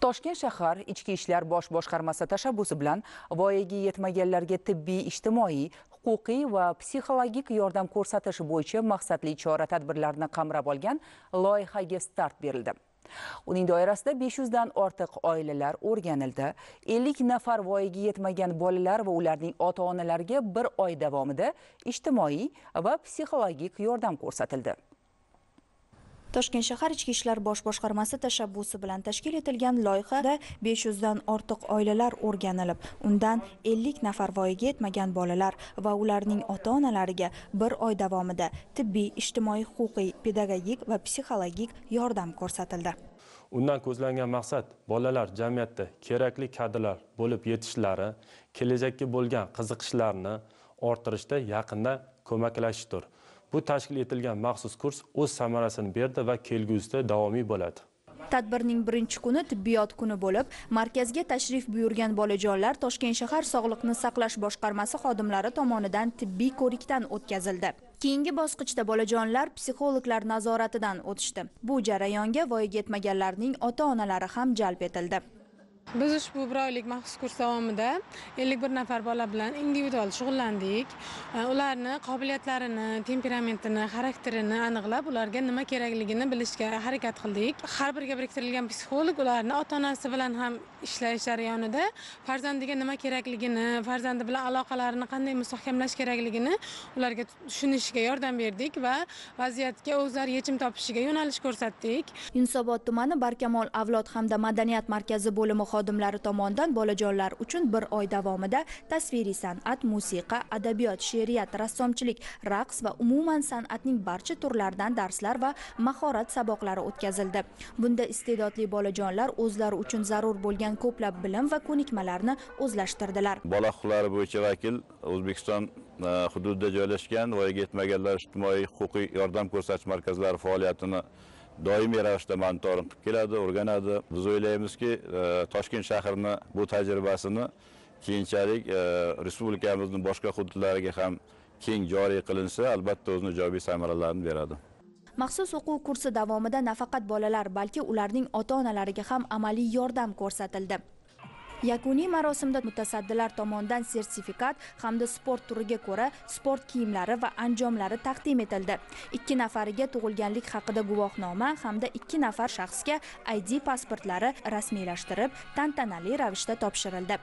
toshkent shahar ichki ishlar bosh boshqarmasi tashabbusi bilan voyaga yetmaganlarga tibbiy ijtimoiy huquqiy va psixologik yordam ko'rsatish bo'yicha maqsadli chora tadbirlarni qamrab olgan loyihaga start berildi. Uning doirasida 500 dan ortiq oilalar o'rganildi. 50 nafar voyaga yetmagan bolalar va ularning ota onalariga bir oy davomida ijtimoiy va psixologik yordam ko'rsatildi. Toshkent shahar ichki ishlar bosh boshqarmasi tashabbusi bilan tashkil etilgan loyihada 500 dan ortiq oilalar o'rganilib undan 50 nafar voyaga yetmagan bolalar va ularning ota onalariga bir oy davomida tibbiy ijtimoiy huquqiy pedagogik va psixologik yordam ko'rsatildi. Undan ko'zlangan maqsad bolalar jamiyatda kerakli kadrlar bo'lib yetishishlari kelajakka bo'lgan qiziqishlarini orttirishda yaqindan ko'maklashishdir. Bu tashkil etilgan maxsus kurs o'z samarasini berdi va kelgusida davomiy bo'ladi. Tadbirning birinchi kuni tibbiyot kuni bo'lib markazga tashrif buyurgan bolajonlar toshkent shahar sog'liqni saqlash boshqarmasi xodimlari tomonidan tibbiy ko'rikdan o'tkazildi. Keyingi bosqichda bolajonlar psixologlar nazoratidan o'tishdi. Bu jarayonga voyaga yetmaganlarning ota onalari ham jalb etildi. Biz ushbu bir oylik maxsus kurs davomida ellik bir nafar bola bilan individual shug'ullandik. Ularni qobiliyatlarini temperamentini xarakterini aniqlab ularga nima kerakligini bilishga harakat qildik. Har biriga biriktirilgan psixolog ularni ota onasi bilan ham ishlash jarayonida farzandiga nima kerakligini farzandi bilan aloqalarini qanday mustahkamlash kerakligini ularga tushunishiga yordam berdik va vaziyatga o'zlari yechim topishiga yo'nalish ko'rsatdik. Yunusobod tumani barkamol avlod hamda madaniyat markazi bo'limi xodimlari tomonidan bolajonlar uchun bir oy davomida tasviriy san'at musiqa adabiyot she'riyat rassomchilik raqs va umuman san'atning barcha turlaridan darslar va mahorat saboqlari o'tkazildi. Bunda iste'dodli bolajonlar o'zlari uchun zarur bo'lgan ko'plab bilim va ko'nikmalarni o'zlashtirdilar. Bola huquqlari bo'yicha vakil o'zbekiston e, hududida joylashgan voyaga yetmaganlar ijtimoiy huquqiy yordam ko'rsatish markazlari faoliyatini doimiy ravishda monitoring qilib keladi o'rganadi. Biz o'ylaymizki e, toshkent shahrini bu tajribasini keyinchalik e, respublikamizni respublikamizning boshqa hududlariga ham keng joriy qilinsa albatta o'zini ijobiy samaralarini beradi. Maxsus o'quv kursi davomida nafaqat bolalar balki ularning ota onalariga ham amaliy yordam ko'rsatildi. Yakuniy marosimda mutasaddilar tomonidan sertifikat hamda sport turiga ko'ra sport kiyimlari va anjomlari taqdim etildi. Ikki nafariga tug'ilganlik haqida guvohnoma hamda ikki nafar shaxsga id pasportlari rasmiylashtirib tantanali ravishda topshirildi.